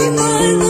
Bye.